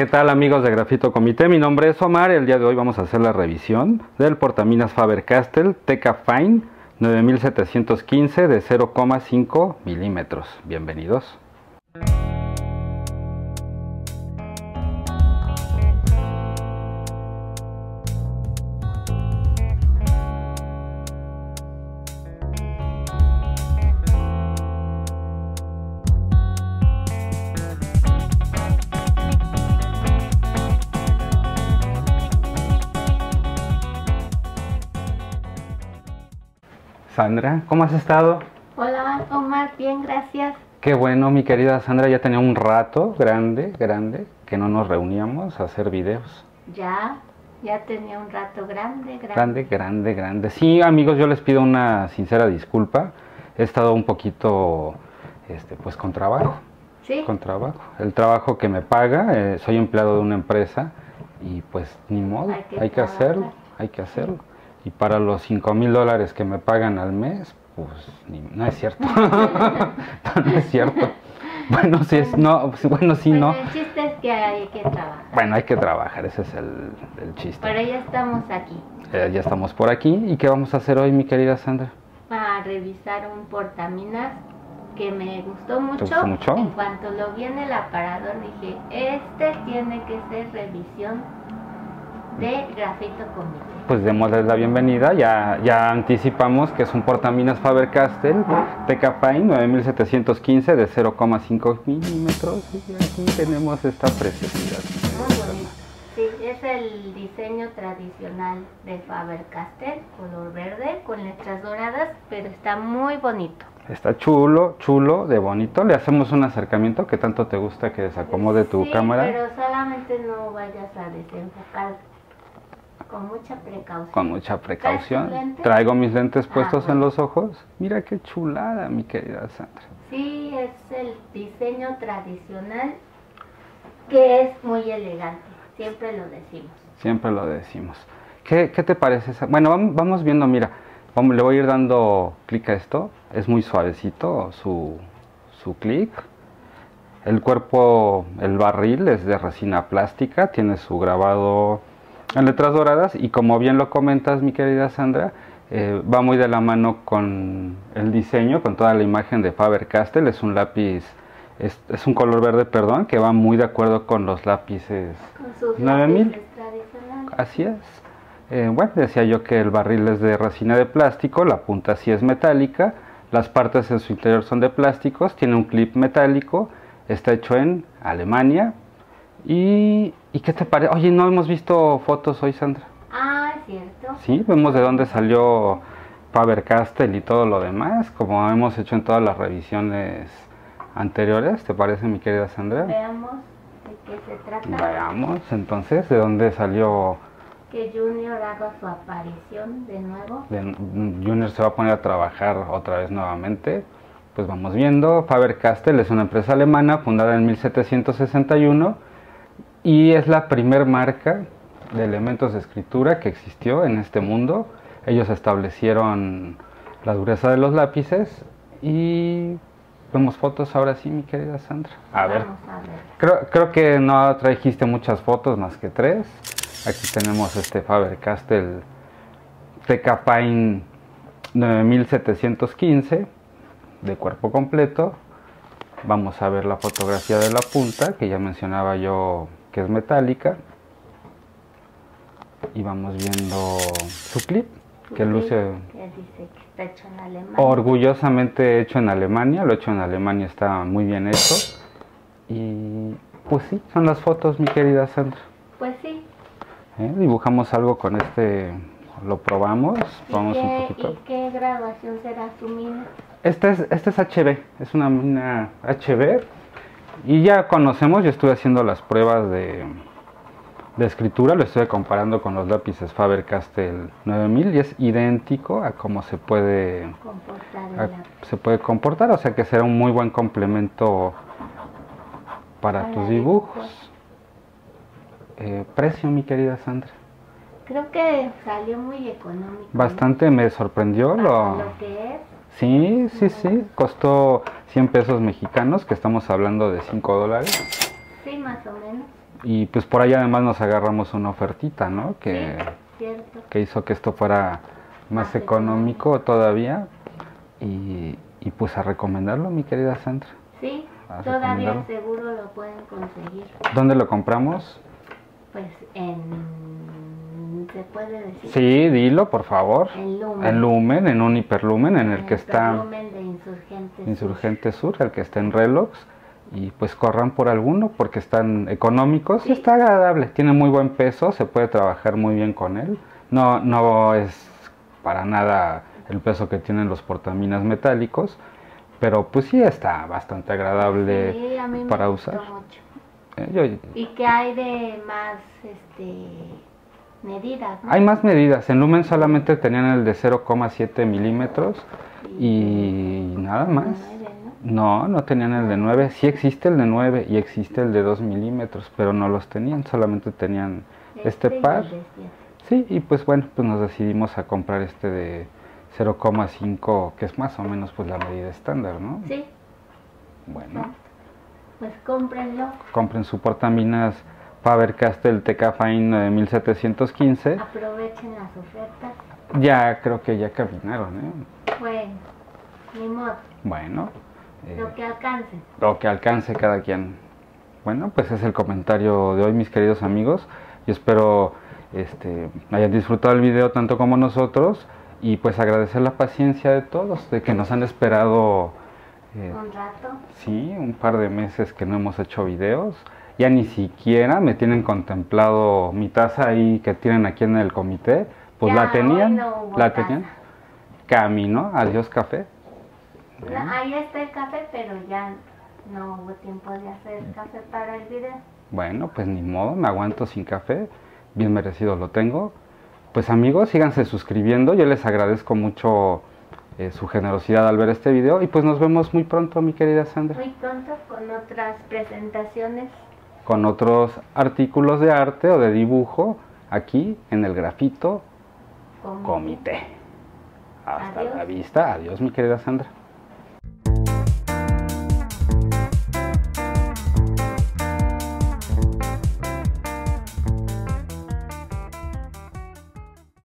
¿Qué tal amigos de Grafito Comité? Mi nombre es Omar. El día de hoy vamos a hacer la revisión del portaminas Faber-Castell Teca Fine 9715 de 0,5 milímetros. Bienvenidos. Sandra, ¿cómo has estado? Hola, Omar, bien, gracias. Qué bueno, mi querida Sandra, ya tenía un rato grande, grande, que no nos reuníamos a hacer videos. Ya, ya tenía un rato grande, grande. Grande, grande, grande. Sí, amigos, yo les pido una sincera disculpa. He estado un poquito, este, pues con trabajo. Sí. Con trabajo. El trabajo que me paga, eh, soy empleado de una empresa y pues ni modo, Hay que hay que hacerlo, hay que hacerlo. Y para los 5 mil dólares que me pagan al mes, pues ni- no es cierto. no es cierto. Bueno, sí es, no, bueno, sí, Bueno, no. El chiste es que hay que trabajar. Bueno, hay que trabajar, ese es el, el chiste. Pero ya estamos aquí Eh, ya estamos por aquí. ¿Y qué vamos a hacer hoy, mi querida Sandra? para revisar un portaminas que me gustó mucho. gustó mucho? En cuanto lo vi en el aparador dije, este tiene que ser revisión de grafito comité. Pues démosles la bienvenida. Ya, ya anticipamos que es un portaminas Faber-Castell Teca Fine 9715 de 0,5 milímetros. Y aquí tenemos esta preciosidad. Muy bonito. Sí, es el diseño tradicional de Faber-Castell, color verde con letras doradas, pero está muy bonito. Está chulo, chulo, de bonito. Le hacemos un acercamiento que tanto te gusta que desacomode tu Sí, cámara. pero solamente no vayas a desenfocar con mucha precaución. Con mucha precaución. Traigo mis lentes puestos en los ojos. Mira qué chulada, mi querida Sandra. Sí, es el diseño tradicional que es muy elegante, siempre lo decimos. Siempre lo decimos. ¿Qué, qué te parece? esa- Bueno, vam- vamos viendo, mira, vamos, le voy a ir dando clic a esto. Es muy suavecito su, su clic. El cuerpo, el barril es de resina plástica, tiene su grabado en letras doradas y como bien lo comentas, mi querida Sandra, eh, va muy de la mano con el diseño, con toda la imagen de Faber-Castell. Es un lápiz, es, es un color verde, perdón, que va muy de acuerdo con los lápices Con sus 9000. lápices tradicionales. Así es. Eh, bueno, decía yo que el barril es de resina de plástico, la punta sí es metálica, las partes en su interior son de plásticos, tiene un clip metálico, está hecho en Alemania. ¿Y, ¿y qué te parece? Oye, no hemos visto fotos hoy, Sandra. Ah, es cierto. Sí, vemos de dónde salió Faber-Castell y todo lo demás, como hemos hecho en todas las revisiones anteriores. ¿Te parece, mi querida Sandra? Veamos de qué se trata. Veamos entonces de dónde salió Que Junior haga su aparición de nuevo. de- Junior se va a poner a trabajar otra vez nuevamente. Pues vamos viendo, Faber-Castell es una empresa alemana fundada en 1761 y es la primer marca de elementos de escritura que existió en este mundo. Ellos establecieron la dureza de los lápices y vemos fotos ahora sí, mi querida Sandra. A ver, Vamos a ver. Creo, creo que no trajiste muchas fotos más que tres. Aquí tenemos este Faber-Castell TK Pine 9715 de cuerpo completo. Vamos a ver la fotografía de la punta, que ya mencionaba yo que es metálica. Y vamos viendo su clip, que Sí, luce que dice que está hecho en Alemania. orgullosamente hecho en Alemania, lo hecho en Alemania está muy bien hecho. Y pues sí, son las fotos, mi querida Sandra. Pues sí. ¿Eh? Dibujamos algo con este, lo probamos, ¿Y probamos un poquito. ¿Y qué graduación será su mina? Este es, este es HB, es una mina HB. Y ya conocemos, yo estuve haciendo las pruebas de, de escritura, lo estoy comparando con los lápices Faber-Castell 9000 y es idéntico a cómo se puede a- se puede comportar, o sea que será un muy buen complemento para, Para tus dibujos. Eh, precio, mi querida Sandra. Creo que salió muy económico. Bastante me sorprendió lo... lo que es. Sí, sí, sí, costó 100 pesos mexicanos, que estamos hablando de 5 dólares. Sí, más o menos. Y pues por ahí además nos agarramos una ofertita, ¿no? Que, Sí, que hizo que esto fuera más Más económico todavía. Y, y pues a recomendarlo, mi querida Sandra. Sí, todavía seguro lo pueden conseguir. ¿Dónde lo compramos? Pues en. ¿Se puede decir? Sí, dilo, por favor. En Lumen. En Lumen, en un hiperlumen, en el que está Lumen de Insurgentes. Insurgente Sur, el que está en Relox. Y pues corran por alguno porque están económicos y está agradable. Tiene muy buen peso, se puede trabajar muy bien con él. No, no es para nada el peso que tienen los portaminas metálicos, pero pues sí está bastante agradable Sí, a mí me para usar. mucho. Eh, yo- ¿Y qué hay de más este, medidas? ¿no? hay más medidas. En Lumen solamente tenían el de 0,7 milímetros y nada más. ¿no? No, no tenían el de 9. Sí existe el de 9 y existe el de 2 milímetros, pero no los tenían, solamente tenían este el par. Sí, y pues bueno, pues nos decidimos a comprar este de 0,5, que es más o menos pues la medida estándar, ¿no? Sí, Bueno. Pues cómprenlo. compren su portaminas Faber-Castell TK-Fine de 1715. Aprovechen las ofertas. Ya creo que ya caminaron, ¿eh? Bueno, ni modo. Bueno, eh, Lo que alcance. lo que alcance cada quien. Bueno, pues es el comentario de hoy, mis queridos amigos. Y espero este, hayan disfrutado el video tanto como nosotros. Y pues agradecer la paciencia de todos, de que nos han esperado, eh, Un rato. sí, un par de meses que no hemos hecho videos. Ya ni siquiera me tienen contemplado mi taza ahí que tienen aquí en el comité. Pues Ya, la tenían, no la taza. tenían. Camino, adiós café. No, ahí está el café, pero ya no hubo tiempo de hacer café para el video. Bueno, pues ni modo, me aguanto sin café, bien merecido lo tengo. Pues amigos, síganse suscribiendo, yo les agradezco mucho eh, su generosidad al ver este video y pues nos vemos muy pronto, mi querida Sandra, Muy pronto con otras presentaciones. Con otros artículos de arte o de dibujo aquí en el grafito comité. Hasta Adiós. la vista, adiós mi querida Sandra.